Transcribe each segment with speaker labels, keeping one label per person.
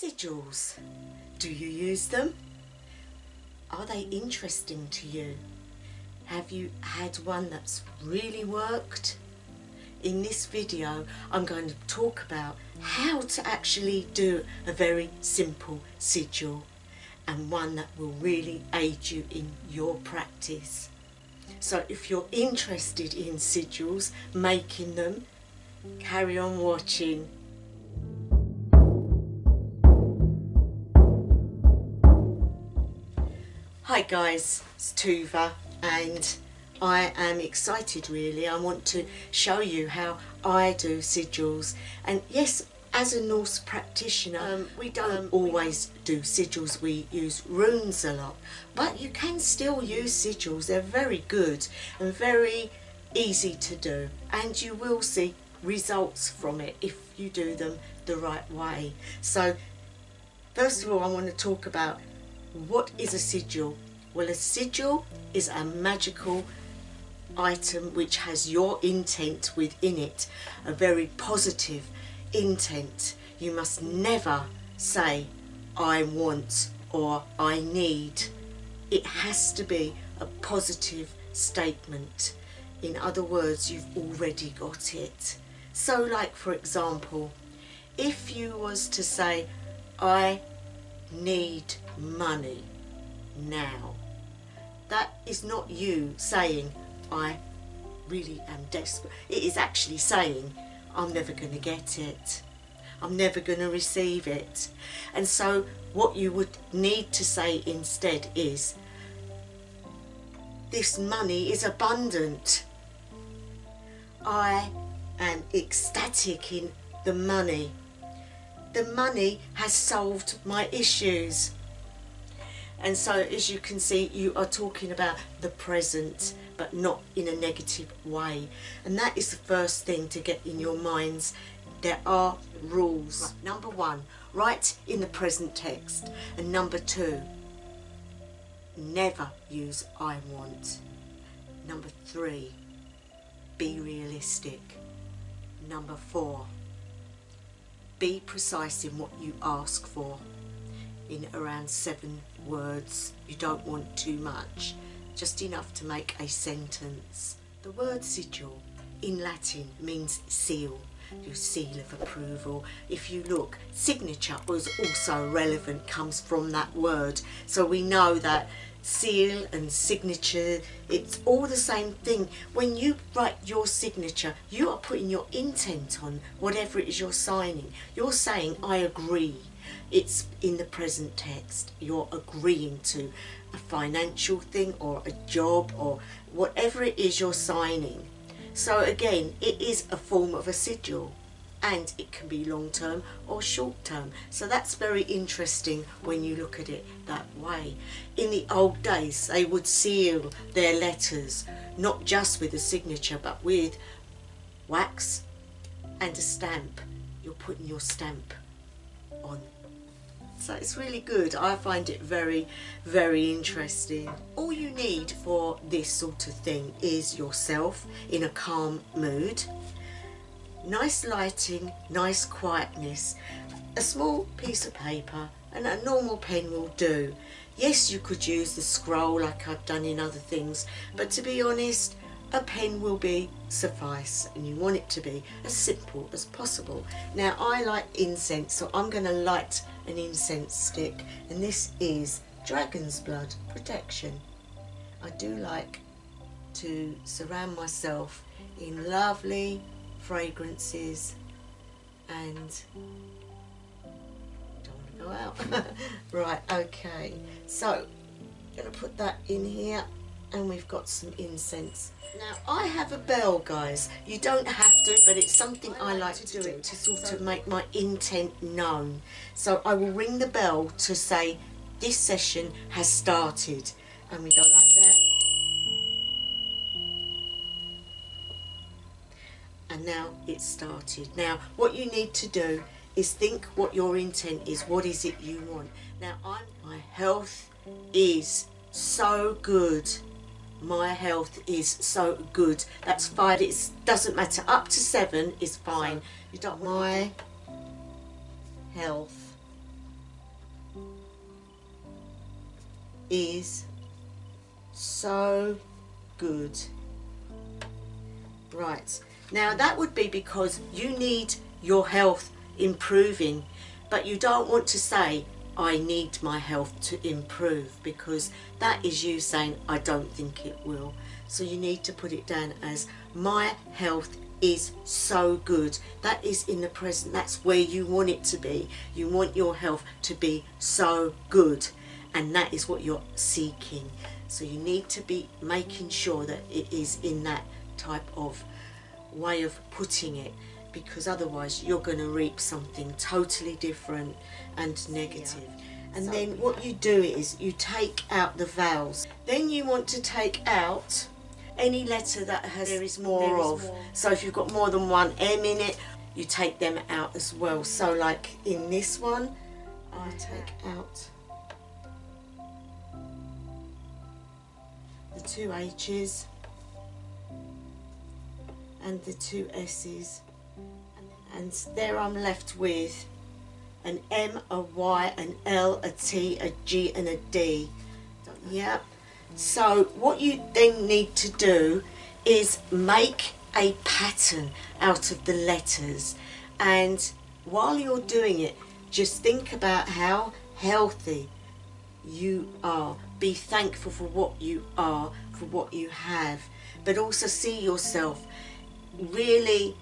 Speaker 1: Sigils. Do you use them? Are they interesting to you? Have you had one that's really worked? In this video I'm going to talk about how to actually do a very simple sigil and one that will really aid you in your practice. So if you're interested in sigils, making them, carry on watching. Hi guys, it's Tova and I am excited really. I want to show you how I do sigils. And yes as a Norse practitioner um, we don't um, always do sigils, we use runes a lot. But you can still use sigils, they're very good and very easy to do. And you will see results from it if you do them the right way. So first of all I want to talk about what is a sigil? Well, a sigil is a magical item which has your intent within it, a very positive intent. You must never say, I want or I need. It has to be a positive statement. In other words, you've already got it. So like for example, if you was to say, I need money now. That is not you saying, I really am desperate. It is actually saying, I'm never going to get it. I'm never going to receive it. And so what you would need to say instead is, this money is abundant. I am ecstatic in the money the money has solved my issues. And so as you can see, you are talking about the present, but not in a negative way. And that is the first thing to get in your minds. There are rules. Right, number one, write in the present text. And number two, never use I want. Number three, be realistic. Number four, be precise in what you ask for in around seven words. You don't want too much, just enough to make a sentence. The word sigil in Latin means seal, your seal of approval. If you look, signature was also relevant, comes from that word. So we know that seal and signature it's all the same thing when you write your signature you are putting your intent on whatever it is you're signing you're saying I agree it's in the present text you're agreeing to a financial thing or a job or whatever it is you're signing so again it is a form of a sigil and it can be long term or short term. So that's very interesting when you look at it that way. In the old days, they would seal their letters not just with a signature but with wax and a stamp. You're putting your stamp. So it's really good. I find it very, very interesting. All you need for this sort of thing is yourself in a calm mood nice lighting, nice quietness, a small piece of paper and a normal pen will do. Yes, you could use the scroll like I've done in other things, but to be honest, a pen will be suffice and you want it to be as simple as possible. Now I like incense, so I'm going to light an incense stick and this is Dragon's Blood Protection. I do like to surround myself in lovely fragrances and don't want to go out. right, okay. So, I'm going to put that in here and we've got some incense. Now I have a bell guys, you don't have to but it's something I like to do it to sort of make my intent known. So I will ring the bell to say this session has started and we go like that and now it's started. Now what you need to do is think what your intent is. What is it you want? Now I'm, my health is so good my health is so good. That's five. It doesn't matter. Up to seven is fine. You don't. My health is so good. Right. Now that would be because you need your health improving, but you don't want to say I need my health to improve because that is you saying, I don't think it will. So you need to put it down as, my health is so good. That is in the present. That's where you want it to be. You want your health to be so good. And that is what you're seeking. So you need to be making sure that it is in that type of way of putting it because otherwise you're going to reap something totally different and negative. Yeah. And so, then what you do is you take out the vowels. Then you want to take out any letter that has there is more there of. Is more. So if you've got more than one M in it, you take them out as well. So like in this one, I take out the two H's and the two S's and there I'm left with an M, a Y, an L, a T, a G and a D. Yep. So what you then need to do is make a pattern out of the letters and while you're doing it just think about how healthy you are be thankful for what you are for what you have but also see yourself really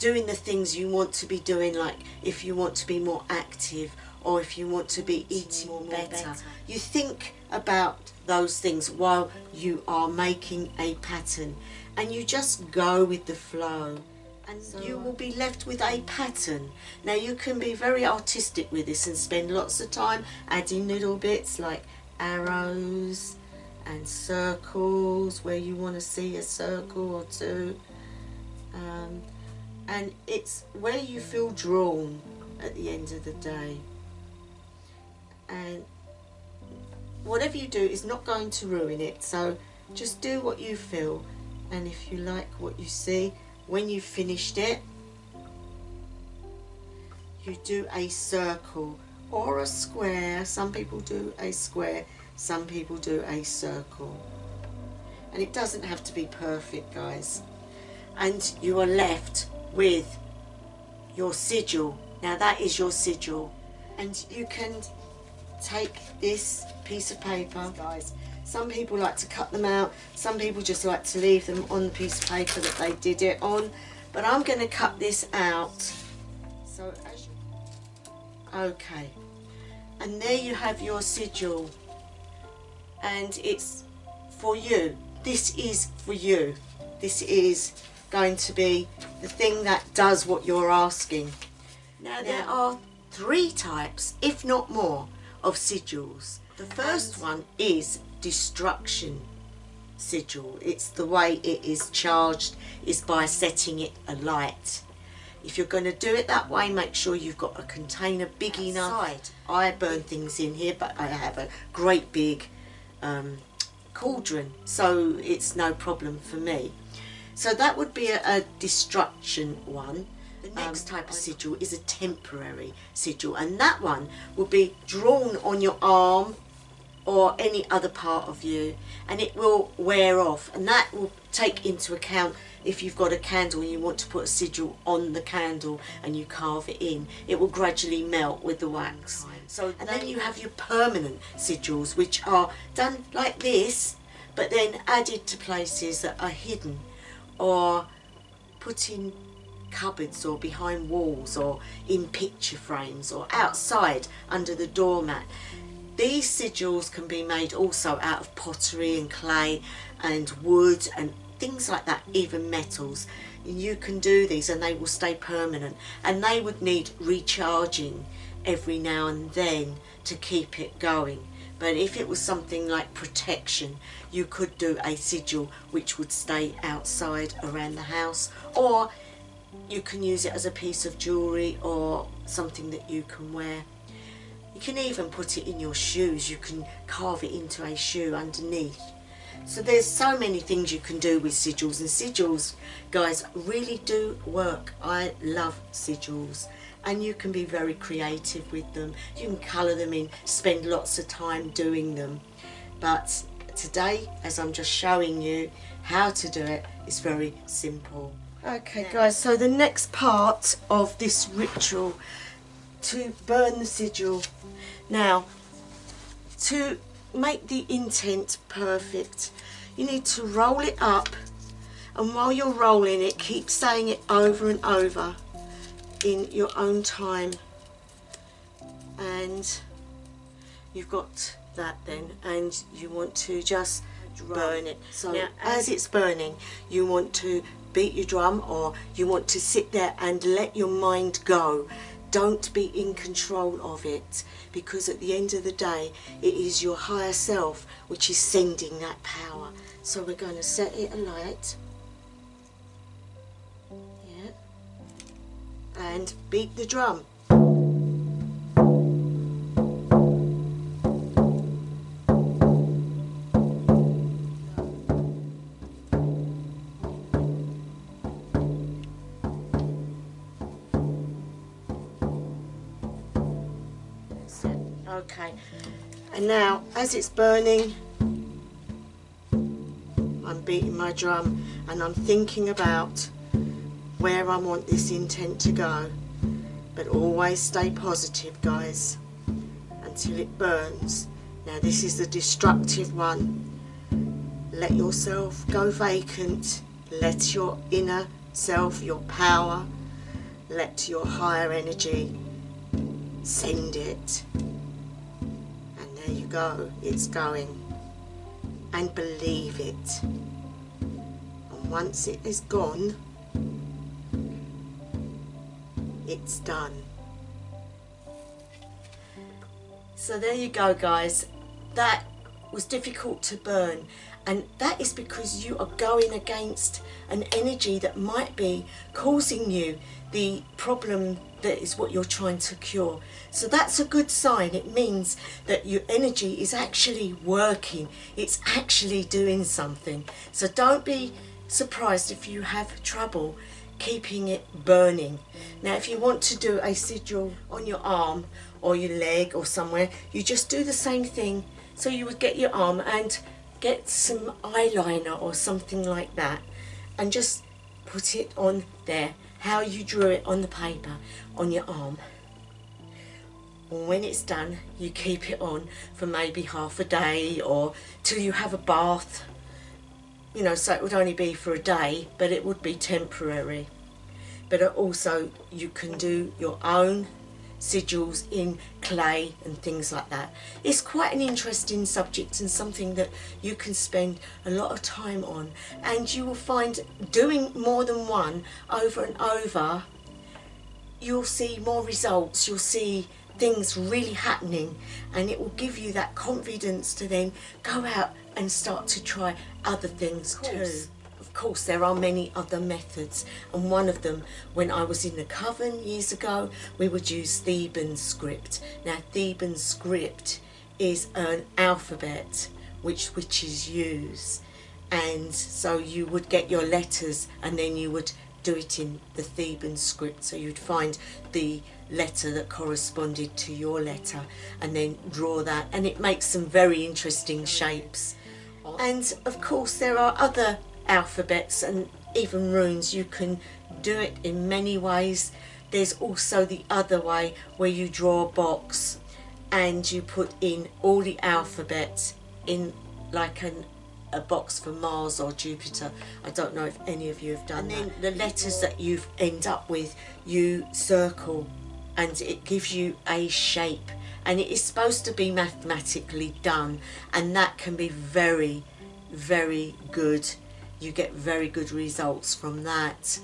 Speaker 1: doing the things you want to be doing like if you want to be more active or if you want to be eating more better. better. You think about those things while you are making a pattern and you just go with the flow and so you will be left with a pattern. Now you can be very artistic with this and spend lots of time adding little bits like arrows and circles where you want to see a circle or two. Um, and it's where you feel drawn at the end of the day. And whatever you do is not going to ruin it. So just do what you feel. And if you like what you see when you've finished it you do a circle or a square. Some people do a square some people do a circle. And it doesn't have to be perfect guys. And you are left with your sigil. Now that is your sigil. And you can take this piece of paper, guys. Some people like to cut them out. Some people just like to leave them on the piece of paper that they did it on. But I'm going to cut this out. So, okay. And there you have your sigil. And it's for you. This is for you. This is going to be the thing that does what you're asking. Now there are three types, if not more, of sigils. The first one is destruction sigil. It's the way it is charged is by setting it alight. If you're going to do it that way, make sure you've got a container big enough. I burn things in here, but I have a great big um, cauldron, so it's no problem for me. So that would be a, a destruction one. The next um, type of sigil is a temporary sigil, and that one will be drawn on your arm or any other part of you, and it will wear off. And that will take into account if you've got a candle and you want to put a sigil on the candle and you carve it in, it will gradually melt with the wax. So, and then you have your permanent sigils, which are done like this, but then added to places that are hidden or put in cupboards or behind walls or in picture frames or outside under the doormat. These sigils can be made also out of pottery and clay and wood and things like that, even metals. You can do these and they will stay permanent and they would need recharging every now and then to keep it going. But if it was something like protection, you could do a sigil which would stay outside around the house or you can use it as a piece of jewellery or something that you can wear. You can even put it in your shoes, you can carve it into a shoe underneath. So there's so many things you can do with sigils and sigils guys really do work. I love sigils and you can be very creative with them. You can colour them in, spend lots of time doing them. But today, as I'm just showing you how to do it, it's very simple. Okay guys, so the next part of this ritual to burn the sigil. Now, to make the intent perfect, you need to roll it up and while you're rolling it, keep saying it over and over in your own time. And you've got that then and you want to just burn it. So now, as it's burning, you want to beat your drum or you want to sit there and let your mind go. Don't be in control of it because at the end of the day, it is your higher self which is sending that power. So we're going to set it alight. And beat the drum. Okay, and now as it's burning, I'm beating my drum and I'm thinking about where I want this intent to go. But always stay positive, guys, until it burns. Now, this is the destructive one. Let yourself go vacant. Let your inner self, your power, let your higher energy send it And there you go, it's going. And believe it. And once it is gone, it's done. So there you go guys. That was difficult to burn and that is because you are going against an energy that might be causing you the problem that is what you're trying to cure. So that's a good sign. It means that your energy is actually working. It's actually doing something. So don't be surprised if you have trouble keeping it burning. Now if you want to do a sigil on your arm or your leg or somewhere, you just do the same thing. So you would get your arm and get some eyeliner or something like that and just put it on there how you drew it on the paper on your arm And when it's done you keep it on for maybe half a day or till you have a bath you know so it would only be for a day but it would be temporary. But also you can do your own sigils in clay and things like that. It's quite an interesting subject and something that you can spend a lot of time on. And you will find doing more than one over and over you'll see more results, you'll see things really happening and it will give you that confidence to then go out and start to try other things too. Of course, there are many other methods, and one of them, when I was in the coven years ago, we would use Theban script. Now, Theban script is an alphabet which witches use, and so you would get your letters, and then you would do it in the Theban script. So you'd find the letter that corresponded to your letter and then draw that and it makes some very interesting shapes. And of course there are other alphabets and even runes. You can do it in many ways. There's also the other way where you draw a box and you put in all the alphabets in like an, a box for Mars or Jupiter. I don't know if any of you have done and that. then the letters that you end up with, you circle and it gives you a shape and it is supposed to be mathematically done and that can be very, very good you get very good results from that.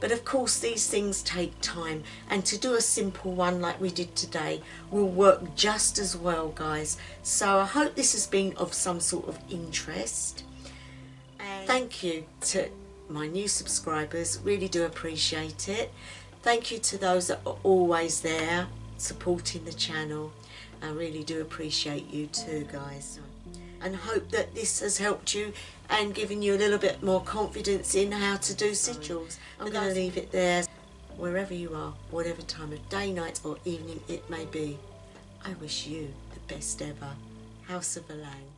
Speaker 1: But of course these things take time and to do a simple one like we did today will work just as well guys. So I hope this has been of some sort of interest. And thank you to my new subscribers, really do appreciate it. Thank you to those that are always there supporting the channel. I really do appreciate you too guys and hope that this has helped you and given you a little bit more confidence in how to do sigils. I'm going to leave it there. Wherever you are, whatever time of day, night or evening it may be, I wish you the best ever. House of Elaine.